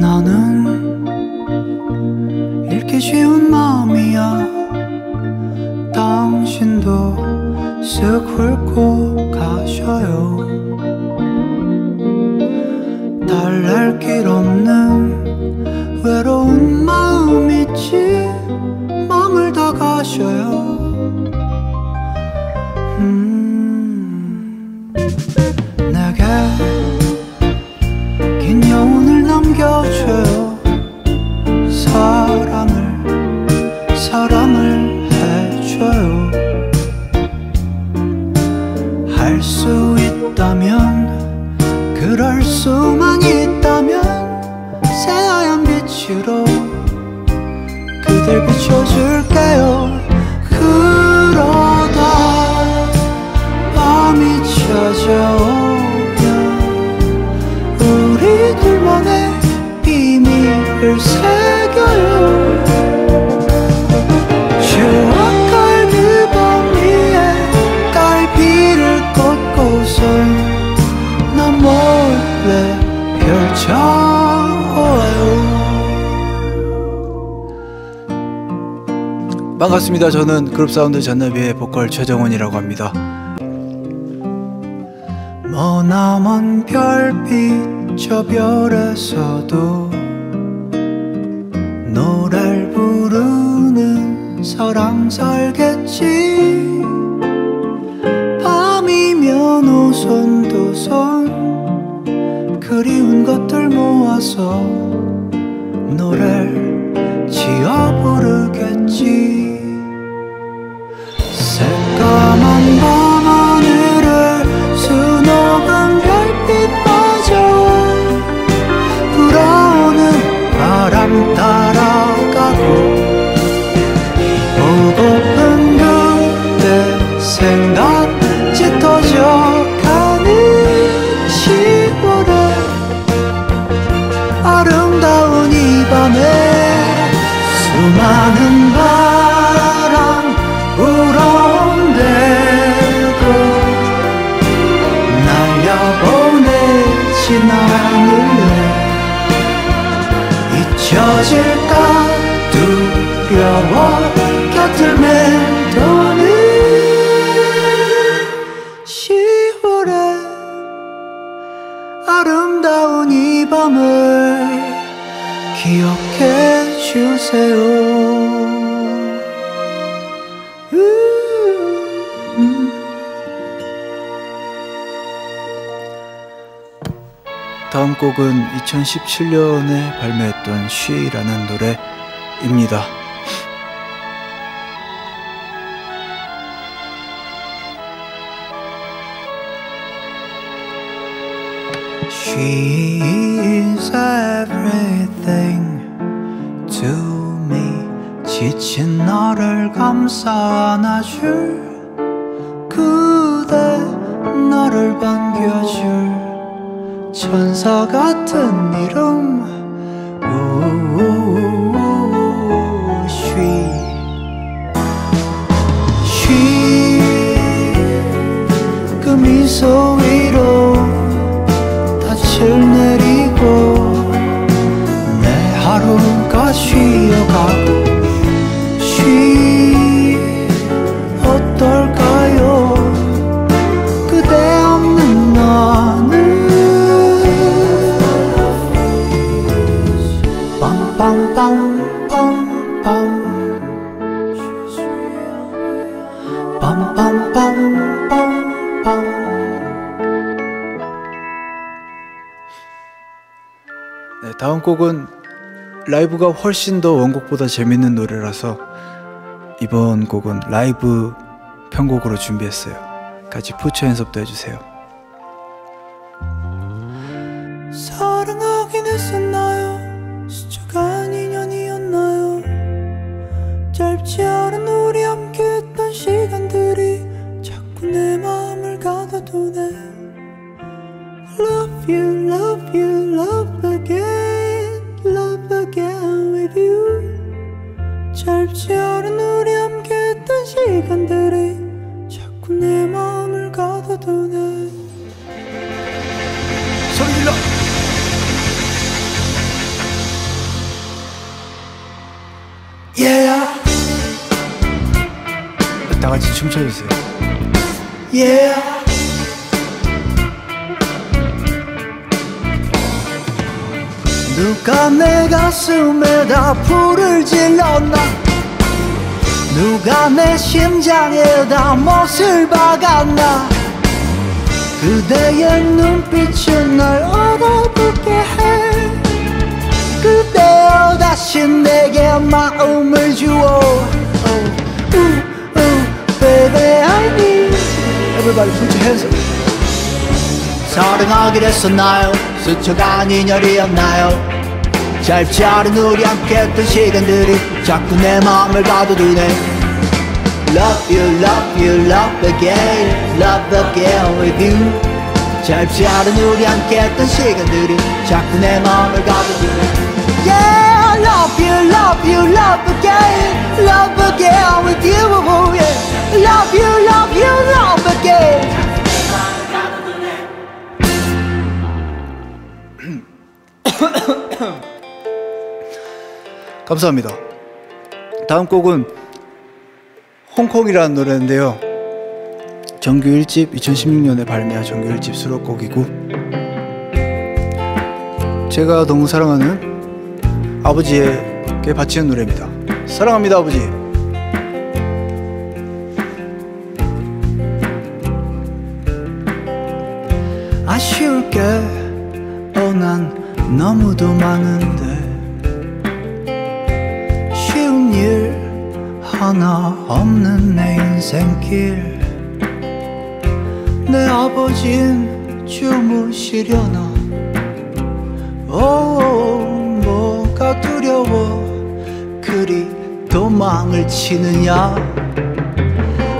나는 읽기 쉬운 마음이야. 당신도 쓱 훑고 가셔요. 달랠 길 없는 외로운 마음 있지. 마음을 다 가셔요 반갑습니다. 저는 그룹 사운드 잔나비의 보컬 최정원이라고 합니다. 머나먼 별빛 저 별에서도 노래를 부르는 사랑 살겠지? 밤이면 오손도손 그리운 것들 모아서 노래를 지어 부르 곡은 2017년에 발매했던 쉬라는 노래입니다. 지친 너를 감싸 안아줄 그대 너를 반겨줄 천사 같은 이름 우우우우 쉬쉬그 미소 곡은 라이브가 훨씬 더 원곡보다 재밌는 노래라서 이번 곡은 라이브 편곡으로 준비했어요. 같이 푸처 연습도 해주세요. 춤춰주세요. Yeah. 누가 내 가슴에다 불을 질렀나 누가 내 심장에다 못을 박았나 그대의 눈빛은 날 얼어붙게 해 그대여 다시 내게 마음을 주어 Everybody put your hands up 사랑하기로 했었나요 스쳐간 인연이었나요 짧지 않은 우리 함께 했던 시간들이 자꾸 내 마음을 가둬두네 Love you, love you, love again Love again with you 짧지 않은 우리 함께 했던 시간들이 자꾸 내 마음을 가둬두네 Yeah, love you, love you, love again Love again with you. Love you, love you, love again 감사합니다. 다음 곡은 홍콩이라는 노래인데요. 정규 1집 2016년에 발매한 정규 1집 수록곡이고 제가 너무 사랑하는 아버지에게 바치는 노래입니다. 사랑합니다 아버지. 너무도 많은데 쉬운 일 하나 없는 내 인생길. 내 아버진 주무시려나? 오 뭐가 두려워? 그리 도망을 치느냐?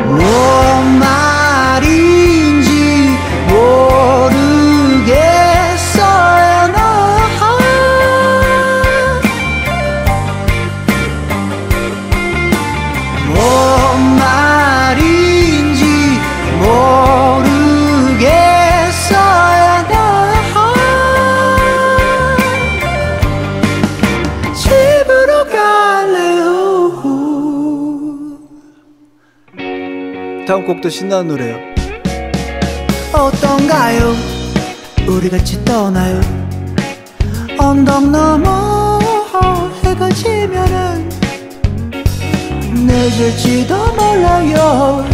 뭔 말인 다음 곡도 신나는 노래요. 어떤가요? 우리 같이 떠나요. 언덕 넘어 해가 지면은 늦을지도 몰라요.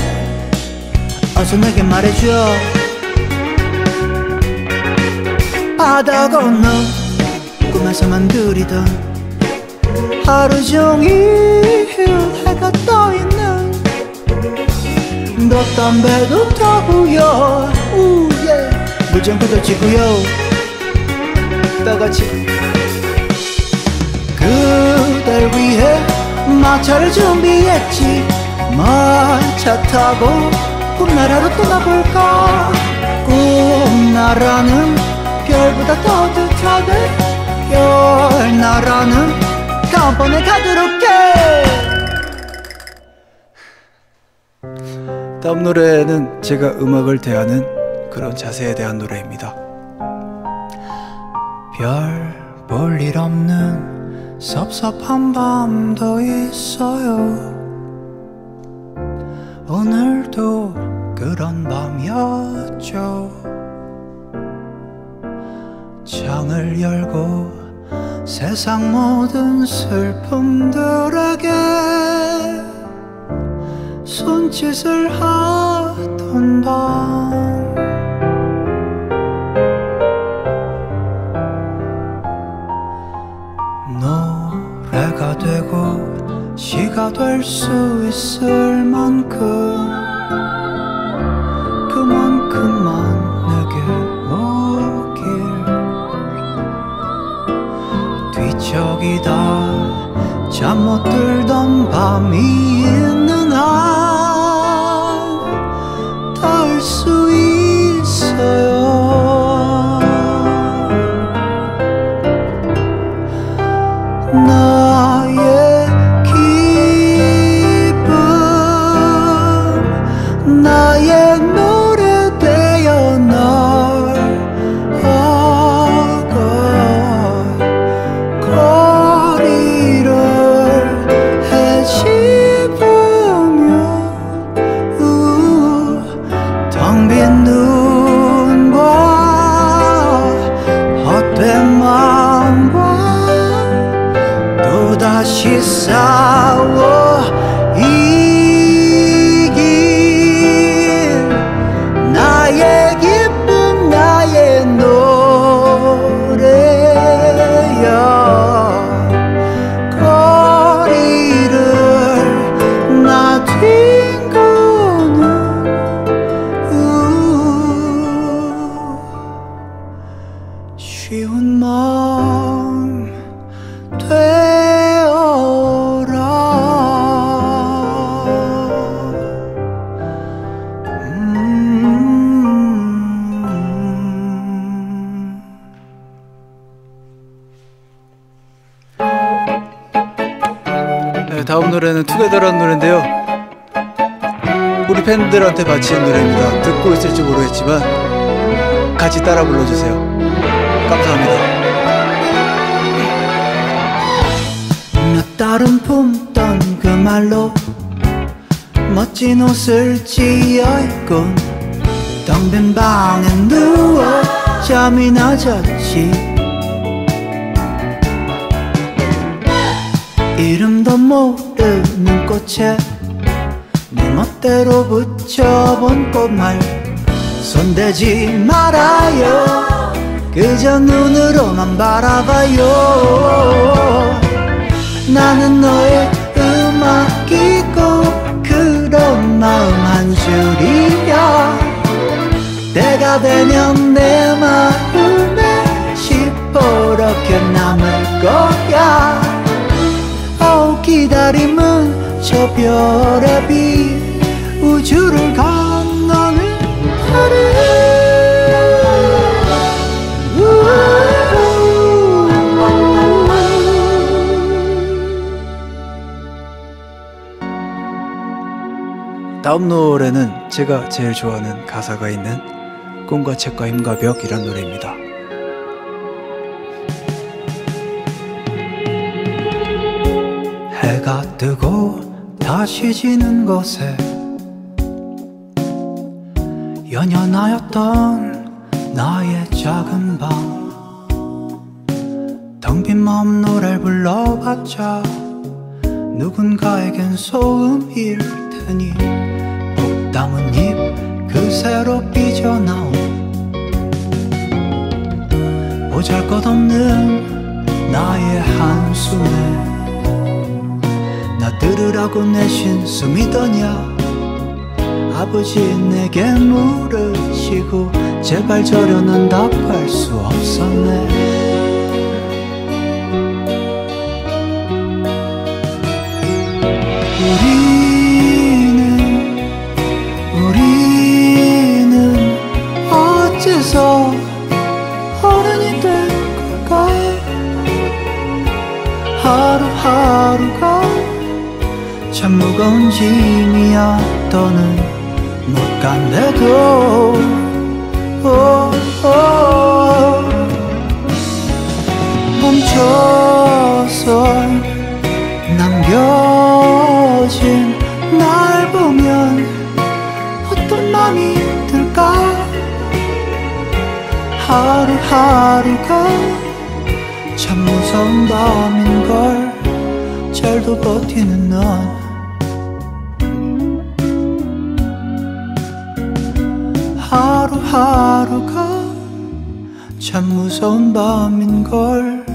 어서 내게 말해줘. 바다 건너 꿈에서만 그리던 하루 종일 해가 떠있는 너 담배도 타고요. 우예. 물장구도 치고요. 다같이. 그댈 위해 마차를 준비했지. 마차 타고 꿈나라로 떠나볼까? 꿈나라는 별보다 따뜻하대 별나라는 다음번에 가도록 해 다음 노래는 제가 음악을 대하는 그런 자세에 대한 노래입니다. 별 볼 일 없는 섭섭한 밤도 있어요. 오늘도 그런 밤이었죠. 창을 열고 세상 모든 슬픔들에게 손짓을 하던 밤. 노래가 되고 시가 될 수 있을 만큼 그만큼만 내게 오길 뒤척이다 잠 못 들던 밤이 몇 달은 품던 그 말로 멋진 옷을 지어 입고 텅 빈 방에 누워 잠이 낮았지. 이름도 모르는 꽃에 내 멋대로 붙여본 꽃말 손대지 말아요. 그저 눈으로만 바라봐요 나는 너의 음악이고 그런 마음 한 줄이야. 때가 되면 내 마음에 시퍼렇게 남을 거야. 어 기다림은 저 별의 빛 우주를 건 다음 노래는 제가 제일 좋아하는 가사가 있는 꿈과 책과 힘과 벽이란 노래입니다. 해가 뜨고 다시 지는 곳에 연연하였던 나의 작은 방 텅빈 마음 노래를 불러봤자 누군가에겐 소음일 테니 입 그새로 삐져나온 보잘것없는 나의 한숨에 나 들으라고 내신 숨이더냐? 아버지 내게 물으시고 제발 저려는 답할 수 없었네 짐이야. 더는 못 간대도. 오, 오. 멈춰서 남겨진 날 보면 어떤 맘이 들까? 하루하루가 참 무서운 밤인걸 잘도 버티는 넌 하루하루가 참 무서운 밤인걸.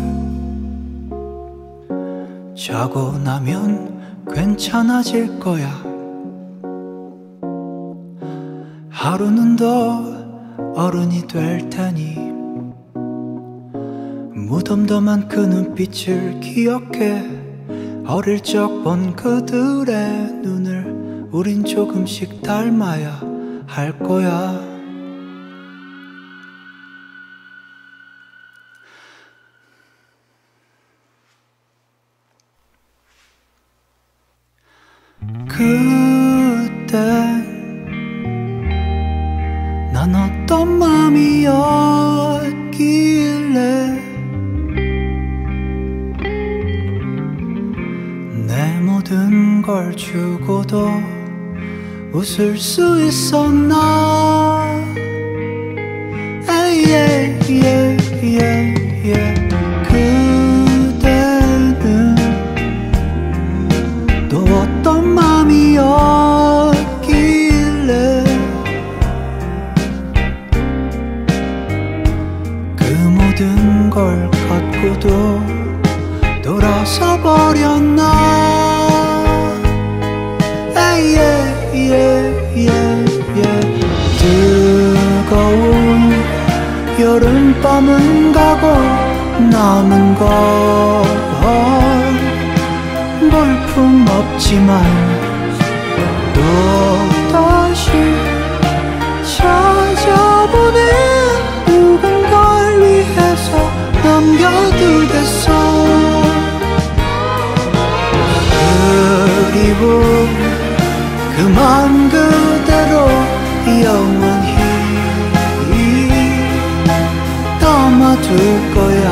자고 나면 괜찮아질 거야. 하루는 더 어른이 될 테니 무덤덤한 그 눈빛을 기억해. 어릴 적 본 그들의 눈을 우린 조금씩 닮아야 할 거야 웃을 수 있었나 담아둘 거야.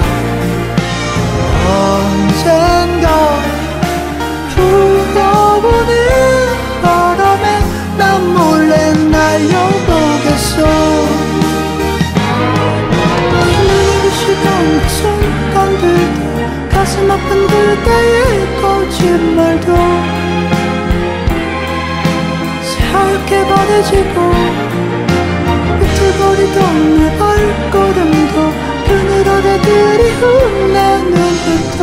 언젠가 불어오는 바람에 난 몰래 날려보겠어. 시간 그 순간들도 가슴 아픈 그대의 거짓말도 새하얗게 바래지고 비틀거리던 내 발걸음도 그늘 아래 그리운 내 눈빛도.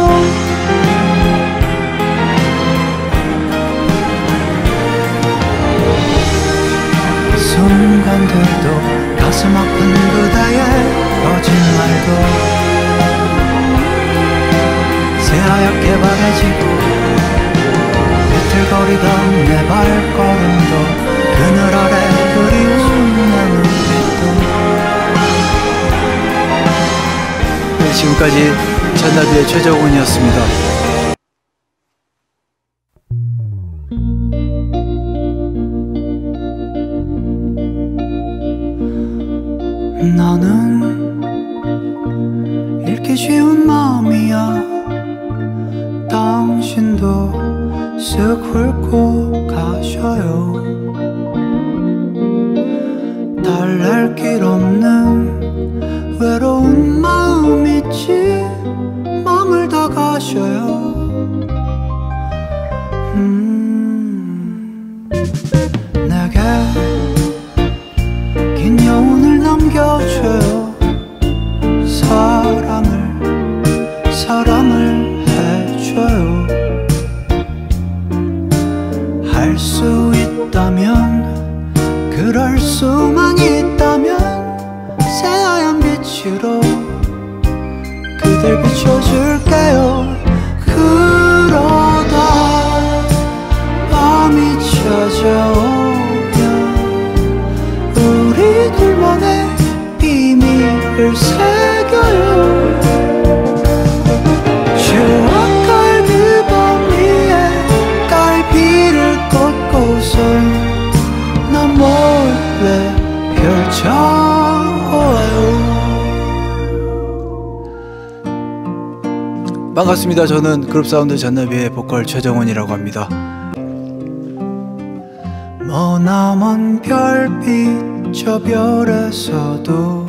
순간들도 가슴 아픈 그대의 거짓말도 새하얗게 바래지고 비틀거리던 내 발걸음도 지금까지 잔나비의 최정훈이었습니다. 나는 읽기 쉬운 마음이야 당신도 쓱 훑고 가셔요 달랠 길 없는 다 가셔요. 음, 반갑습니다 저는 그룹사운드 잔나비의 보컬 최정원이라고 합니다. 머나먼 별빛 저 별에서도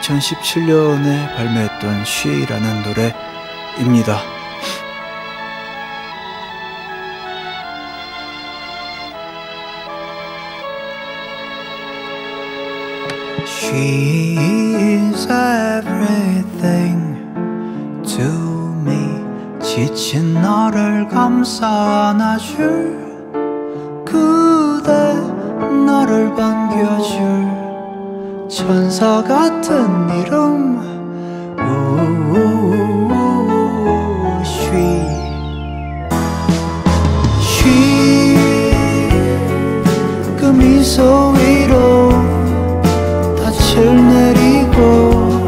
2017년에 발매했던 쉬라는 노래입니다. 지친 너를 감싸 안아줄 위로 닻을 내리고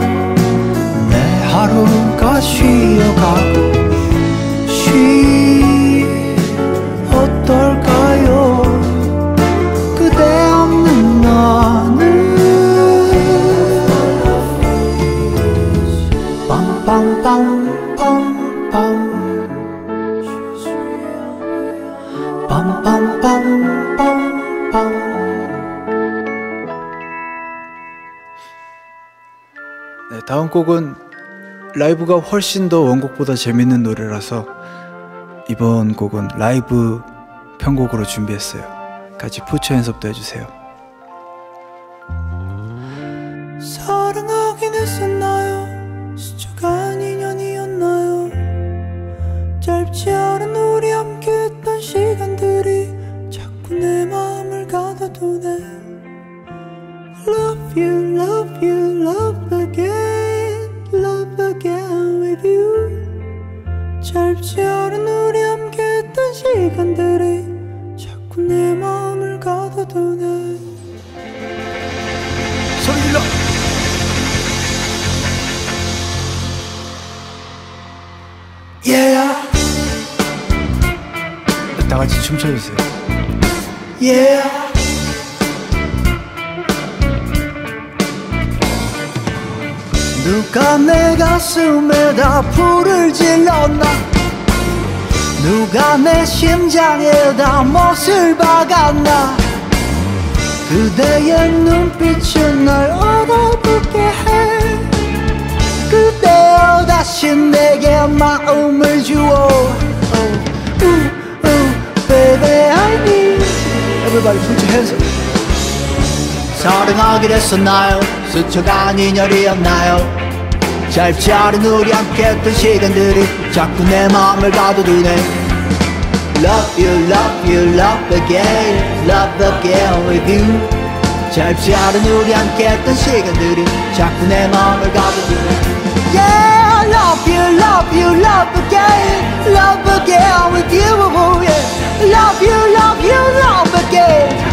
내 하루가 쉬어가고 곡은 라이브가 훨씬 더 원곡보다 재밌는 노래라서 이번 곡은 라이브 편곡으로 준비했어요. 같이 푸처 연습도 해주세요. 사랑하긴 했었나요? 스쳐간 인연이었나요? 짧지 않은 우리 함께 했던 시간들이 자꾸 내 마음을 가둬두네 Love you, love you, love again, with you. 짧지 않은 우리 함께 했던 시간들이 자꾸 내 마음을 가둬두네. 소리 질러! Yeah, 다 같이 춤춰주세요. yeah. 누가 내 가슴에다 불을 질렀나? 누가 내 심장에다 못을 박았나? 그대의 눈빛은 날 얼어붙게 해. 그대여 다시 내게 마음을 주어. Oh, ooh, ooh, Baby I need Everybody put your hands up. 사랑하기로 했었나요 스쳐간 인연이었나요 짧지 않은 우리 함께 했던 시간들이 자꾸 내 마음을 가둬두네 Love you, love you, love again Love again with you 짧지 않은 우리 함께 했던 시간들이 자꾸 내 마음을 가둬두네 Yeah, love you, love you, love again Love again with you yeah. Love you, love you, love again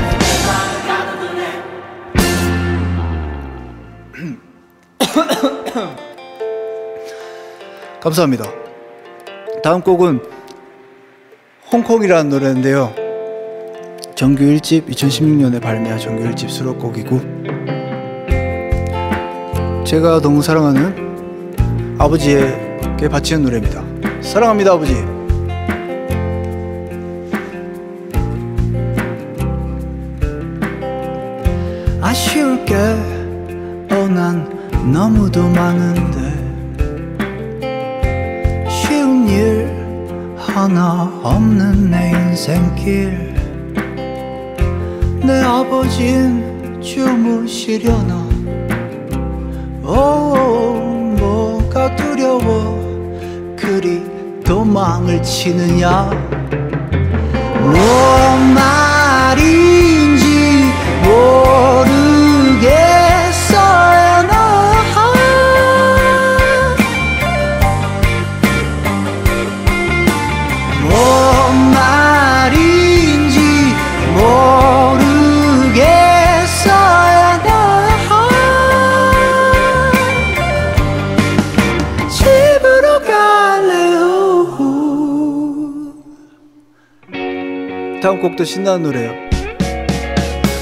감사합니다. 다음 곡은 홍콩이라는 노래인데요. 정규 1집 2016년에 발매한 정규 1집 수록곡이고 제가 너무 사랑하는 아버지에게 바치는 노래입니다. 사랑합니다 아버지. 아쉬울 게, 어, 난 너무도 많은데. 쉬운 일 하나 없는 내 인생길. 내 아버진 주무시려나. 오, 뭐가 두려워. 그리 도망을 치느냐. 뭔 말인 다음 곡도 신나는 노래예요.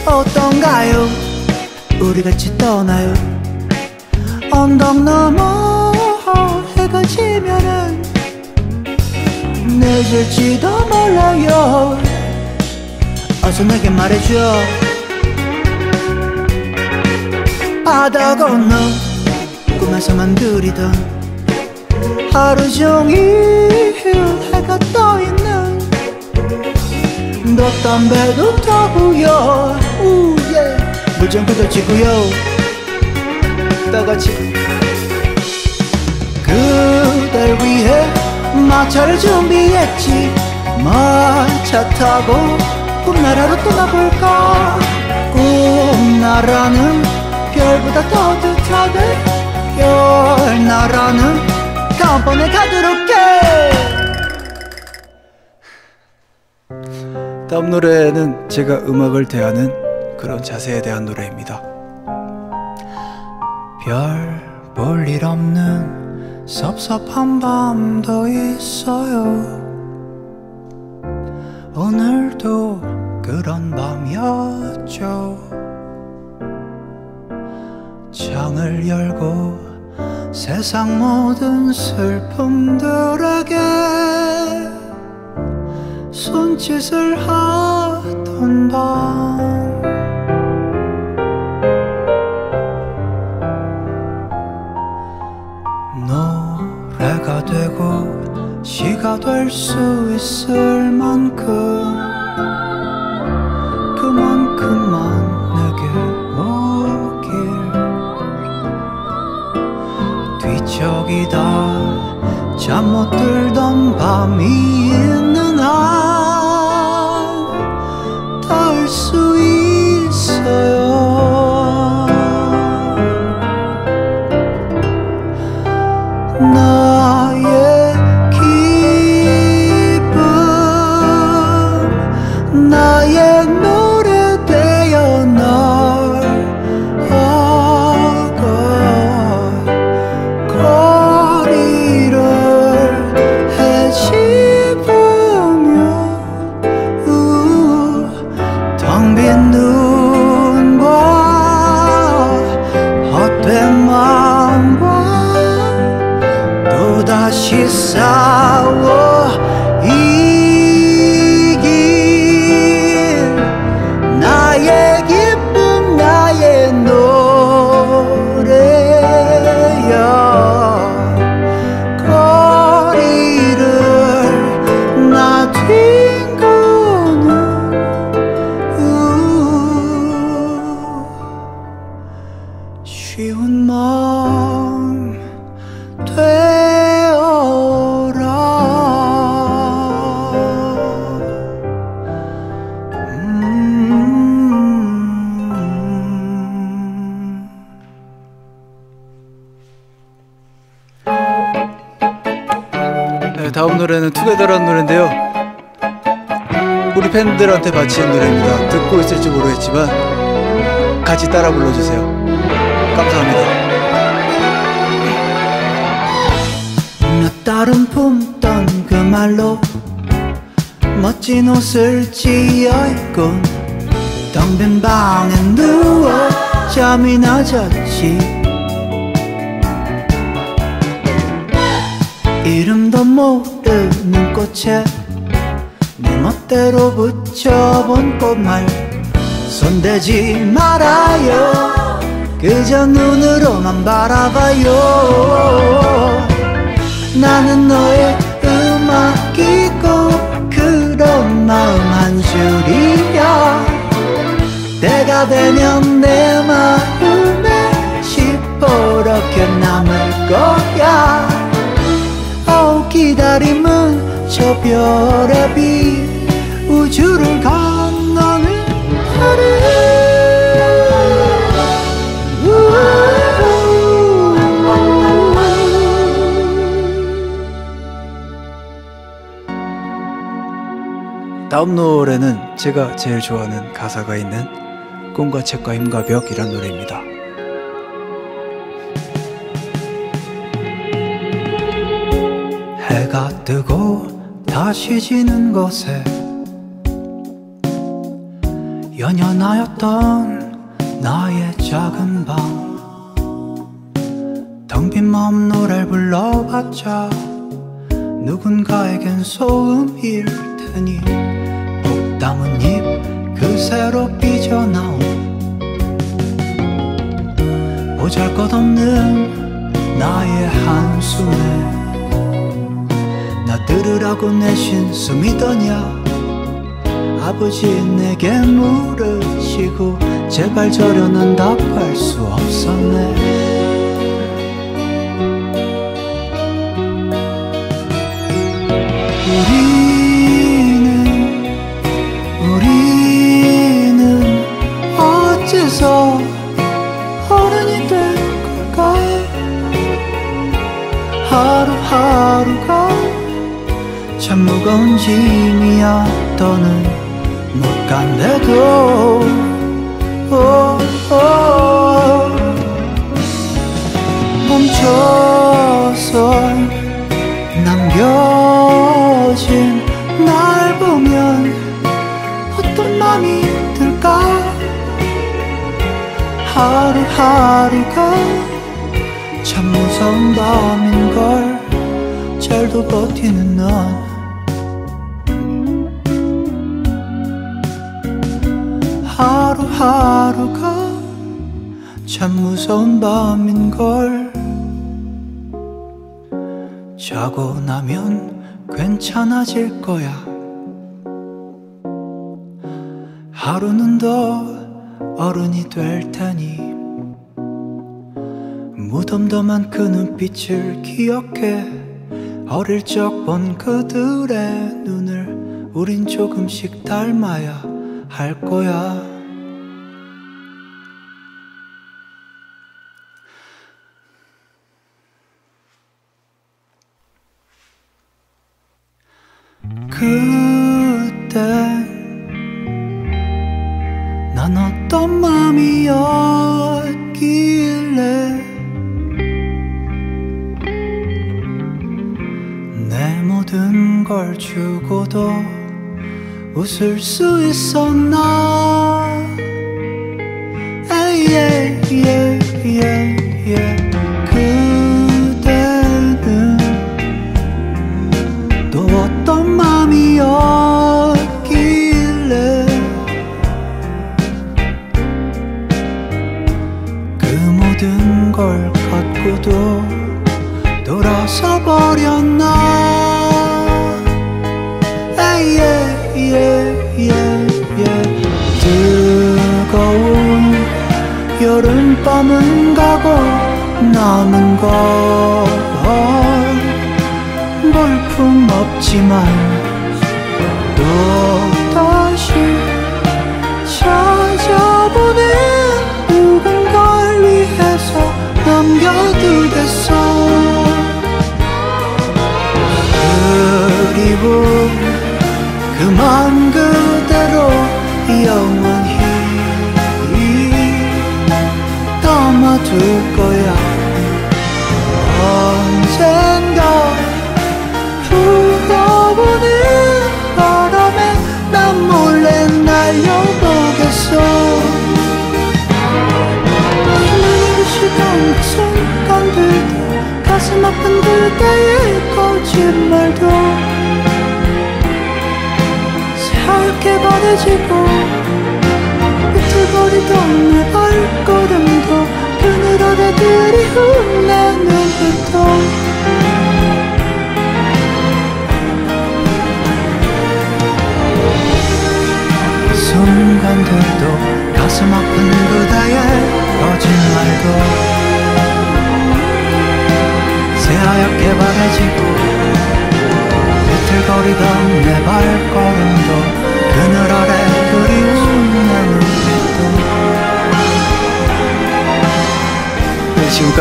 어떤가요? 우리 같이 떠나요. 언덕 넘어 해가 지면은 늦을지도 몰라요. 어서 내게 말해줘. 바다 건너 꿈에서만 그리던 하루 종일 해가 떠 너 담배도 타고요. 우예 물장구도 치고요. 다같이. 그댈 위해 마차를 준비했지. 마차 타고 꿈나라로 떠나볼까? 꿈나라는 별보다 따뜻하대 별나라는 다음번에 가도록 해 다음 노래는 제가 음악을 대하는 그런 자세에 대한 노래입니다. 별 볼 일 없는 섭섭한 밤도 있어요 오늘도 그런 밤이었죠 창을 열고 세상 모든 슬픔들에게 손짓을 하던 밤. 노래가 되고 시가 될 수 있을 만큼 그만큼만 내게 오길 뒤척이다 잠 못 들던 밤이 또 따라 불러주세요. 감사합니다. 나 따름 품던 그 말로 멋진 옷을 지어 입고 텅 빈 방에 누워 잠이 낮았지 이름도 모르는 꽃에 내 멋대로 붙여본 꽃말 손대지 말아요. 그저 눈으로만 바라봐요. 나는 너의 음악이고 그런 마음 한 줄이야. 때가 되면 내 마음에 시퍼렇게 남을 거야. 어 기다림은 저 별의 빛 우주를 건 다음 노래는 제가 제일 좋아하는 가사가 있는 꿈과 책과 힘과 벽이란 노래입니다. 해가 뜨고 다시 지는 곳에 연연하였던 나의 작은 방 텅 빈 마음 노래를 불러봤자 누군가에겐 소음일 테니 입 그새로 삐져나온 보잘것없는 나의 한숨에 나 들으라고 내신 숨이더냐? 아버지 내게 물으시고 제발 저려는 답할 수 없었네 하루하루가 참 무거운 짐이야. 더는 못 간대도. 멈춰서 남겨진 날 보면 어떤 맘이 들까? 하루하루가 참 무서운 밤인걸 시절도 버티는 넌 하루하루가 참 무서운 밤인걸. 자고 나면 괜찮아질 거야. 하루는 더 어른이 될 테니. 무덤덤한 그 눈빛을 기억해. 어릴 적 본 그들의 눈을 우린 조금씩 닮아야 할 거야. 걸 주고도 웃을 수 있었나 에이, 에이, 에이.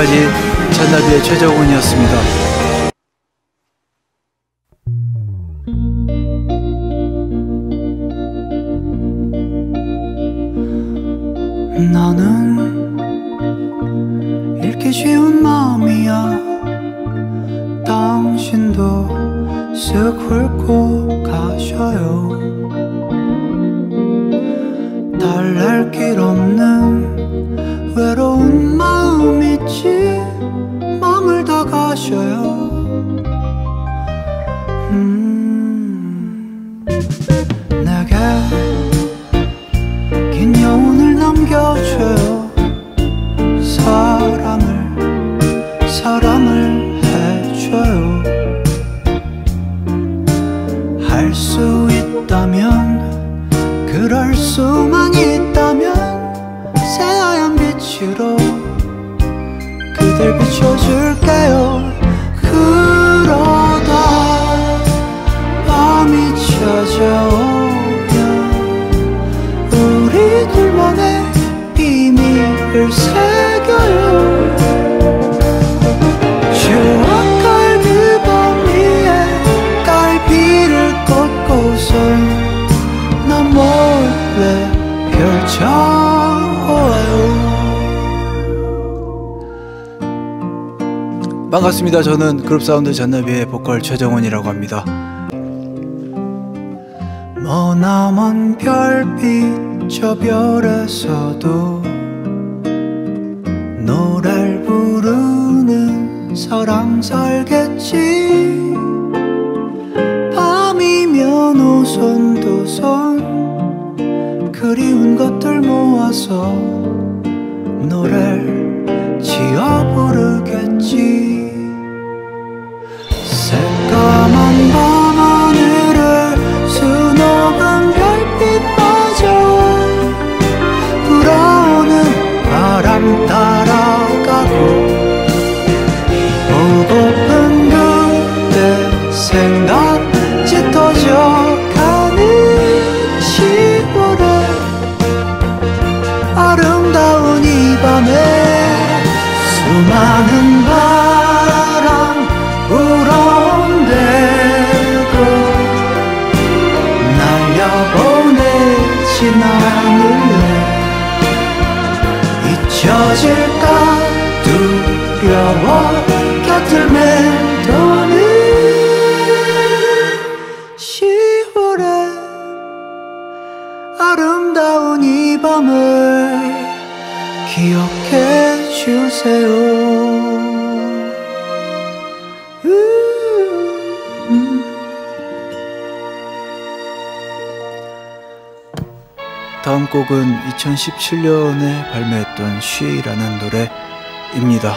지금까지 잔나비의 최정훈이었습니다. 반갑습니다. 저는 그룹 사운드 잔나비의 보컬 최정원이라고 합니다. 머나먼 별빛 저 별에서도 노래를 부르는 사랑 살겠지 밤이면 오손도손 그리운 것들 모아서 노래를 지어 부르 곡은 2017년에 발매했던 쉬라는 노래입니다.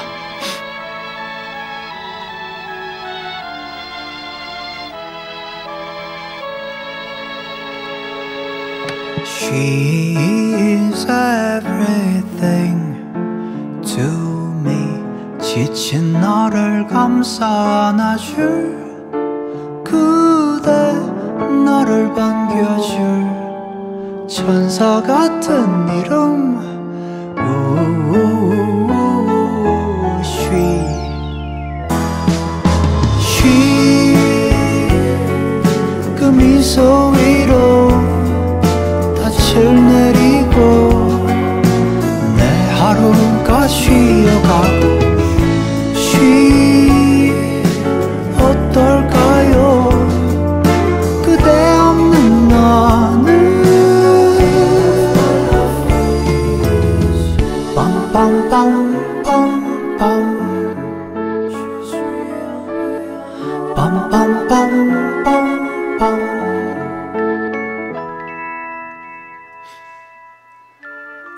지친 너를 감싸 안아줄 그대 너를 반겨줄 천사 같은 이름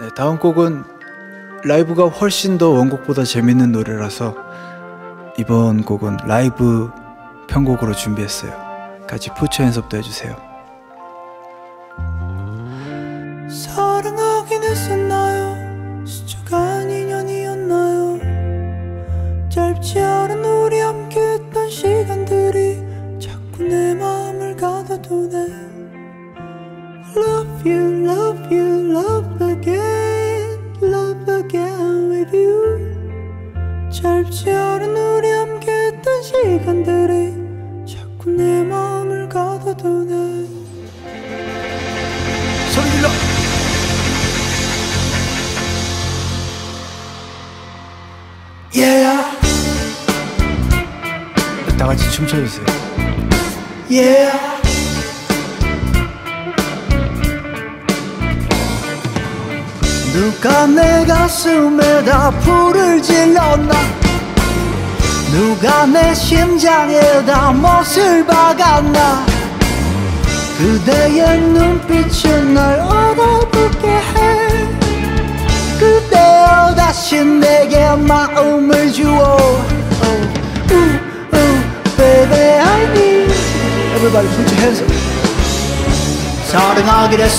네, 다음 곡은 라이브가 훨씬 더 원곡보다 재밌는 노래라서 이번 곡은 라이브 편곡으로 준비했어요. 같이 푸처 연습도 해주세요.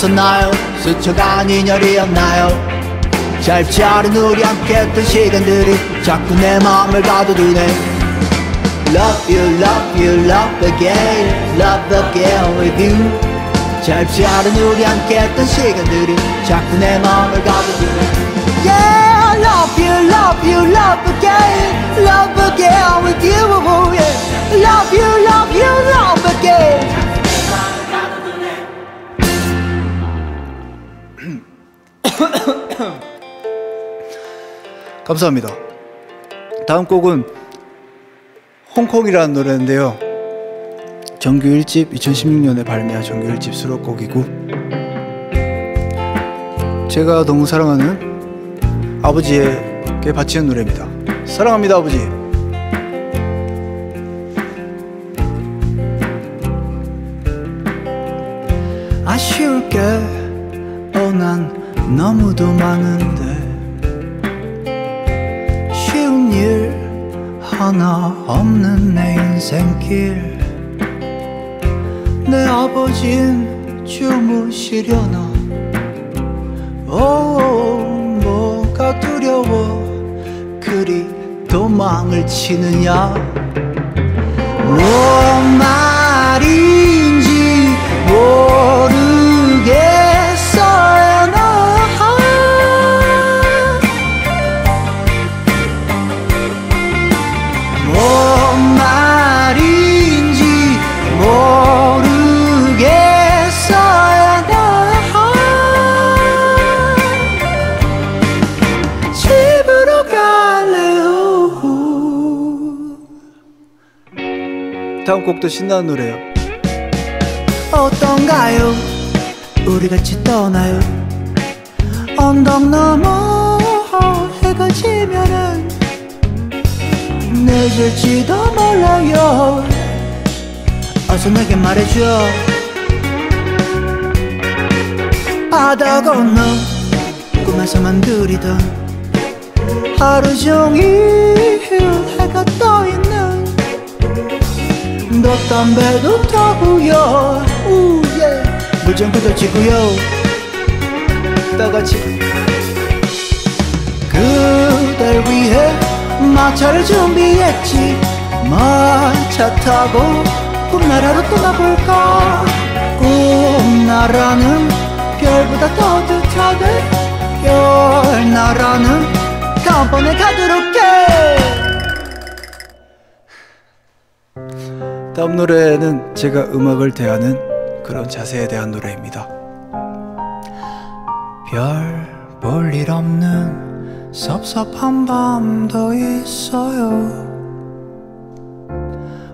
했었나요 스쳐간 인연이었나요 짧지 않은 우리 함께 했던 시간들이 자꾸 내 마음을 가둬두네 Love you, love you, love again Love again with you 짧지 않은 우리 함께 했던 시간들이 자꾸 내 마음을 가둬두네 Yeah, love you, love you, love again Love again with you yeah. Love you, love you, love again 감사합니다. 다음 곡은 홍콩이라는 노래인데요. 정규 1집 2016년에 발매한 정규 1집 수록곡이고 제가 너무 사랑하는 아버지에게 바치는 노래입니다. 사랑합니다 아버지. 아쉬울 게어난 너무도 많은데 쉬운 일 하나 없는 내 인생길. 내 아버진 주무시려나? 오 뭐가 두려워? 그리 도망을 치느냐? 뭔 말인지 모르 다음 곡도 신나는 노래요. 어떤가요? 우리 같이 떠나요. 언덕 넘어 해가 지면은 늦을지도 몰라요. 어서 내게 말해줘. 바다 건너 꿈에서만 그리던 하루 종일 해가 떠있는 너 담배도 타고요. 우예. 물정표도 지고요. 다같이. 그댈 위해 마차를 준비했지. 마차 타고 꿈나라로 떠나볼까? 꿈나라는 별보다 따뜻하대 별나라는 다음번에 가도록 해 다음 노래는 제가 음악을 대하는 그런 자세에 대한 노래입니다. 별 볼 일 없는 섭섭한 밤도 있어요.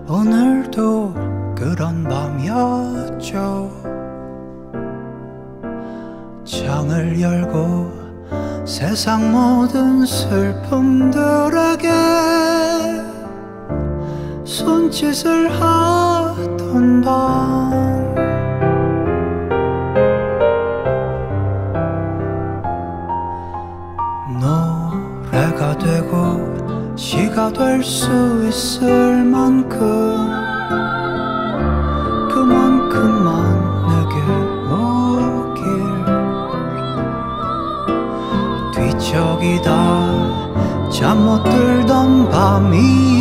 오늘도 그런 밤이었죠. 창을 열고 세상 모든 슬픔들에게 손짓을 하던 밤. 노래가 되고 시가 될 수 있을 만큼 그만큼만 내게 오길 뒤척이다 잠 못 들던 밤이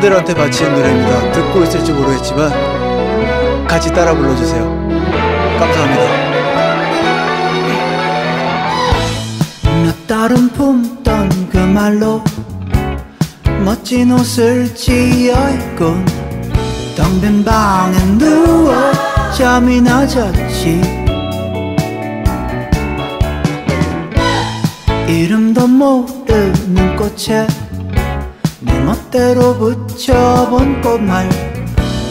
팬들한테 바친 노래입니다. 듣고 있을지 모르겠지만 같이 따라 불러주세요. 감사합니다. 몇 달은 품던 그 말로 멋진 옷을 지어 입고 텅 빈 방에 누워 잠이 낮았지 이름도 모르는 꽃에 내 멋대로 붙여본 꽃말.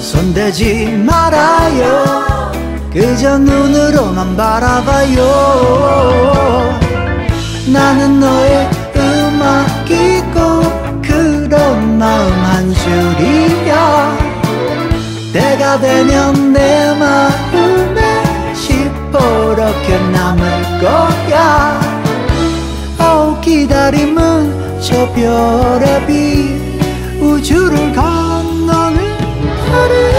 손대지 말아요. 그저 눈으로만 바라봐요. 나는 너의 음악이고 그런 마음 한 줄이야. 때가 되면 내 마음에 시퍼렇게 남을 거야. 기다림은 저 별의 빛. 우 주를 건너는 하루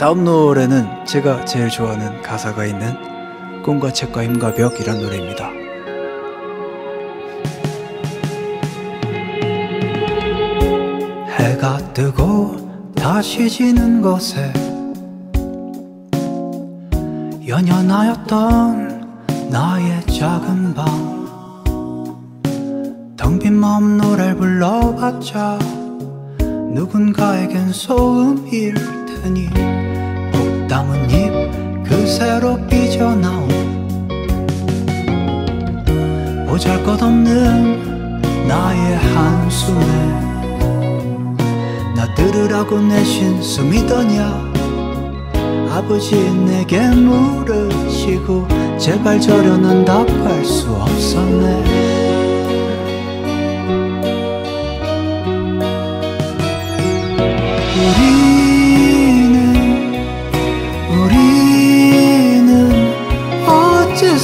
다음 노래는 제가 제일 좋아하는 가사가 있는 꿈과 책과 힘과 벽이란 노래입니다. 해가 뜨고 다시 지는 곳에 연연하였던 나의 작은 방 텅 빈 마음 노래를 불러봤자 누군가에겐 소음일 테니 나뭇잎 그새로 삐져나온 보잘것없는 나의 한숨에 나 들으라고 내신 숨이더냐 아버지 내게 물으시고 제발 저려는 답할 수 없었네.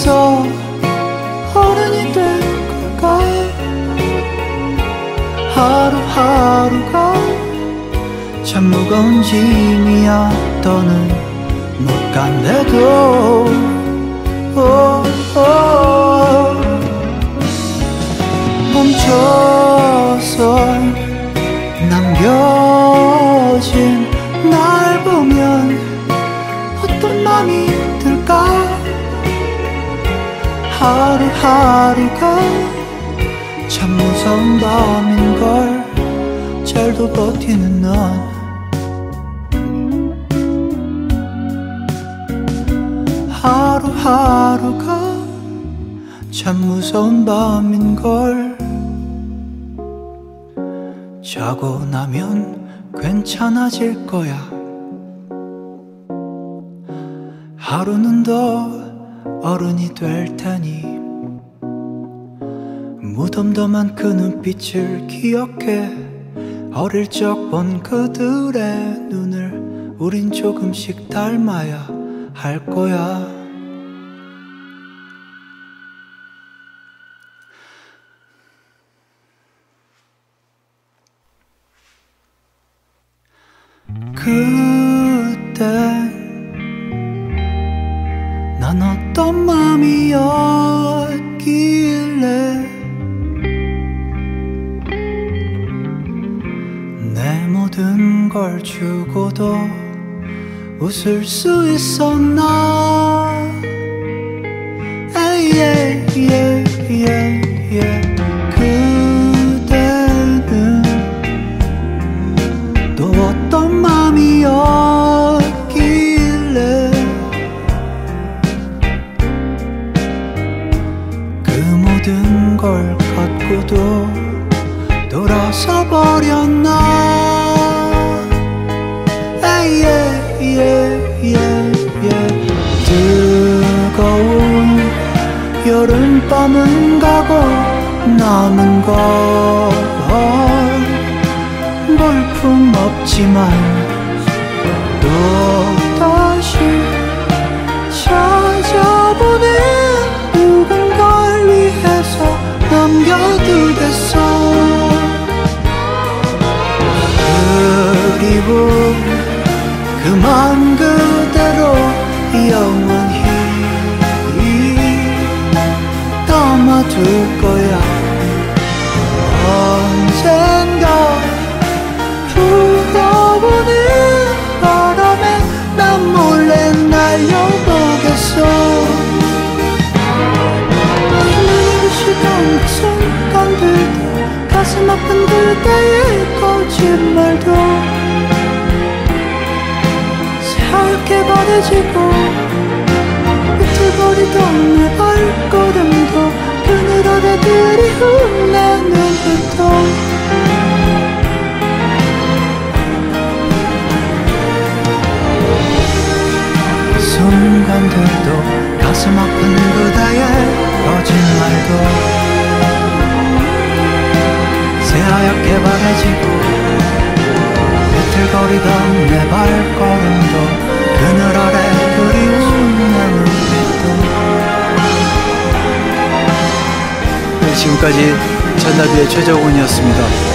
어서 어른이 된 걸까 하루하루가 참 무거운 짐이야 더는 못 간대도 오, 오. 멈춰서 남겨진 날 보면 어떤 맘이 들까 하루하루가 참 무서운 밤인걸 잘도 버티는 넌 하루하루가. 참 무서운 밤인걸. 자고 나면 괜찮아질 거야. 하루는 더 어른이 될 테니. 무덤덤한 그 눈빛을 기억해. 어릴 적 본 그들의 눈을 우린 조금씩 닮아야 할 거야 웃을 수 있었나 밤은 가고 남은 건 볼품 없지만 또 다시 찾아보는 남겨두겠어. 그리고 둘 거야. 언젠가 불어보는 바람에 난 몰래 날려보겠어. 순간들도 가슴 아픈 그때의 거짓말도 새하얗게 바래지고 비틀거리던 내 발걸음도 그늘 아래 들이운 눈빛도 순간들도 가슴 아픈 그대의 거짓말도 새하얗게 바래지고 비틀거리던 내 발걸음도 지금까지 잔나비의 최정훈이었습니다.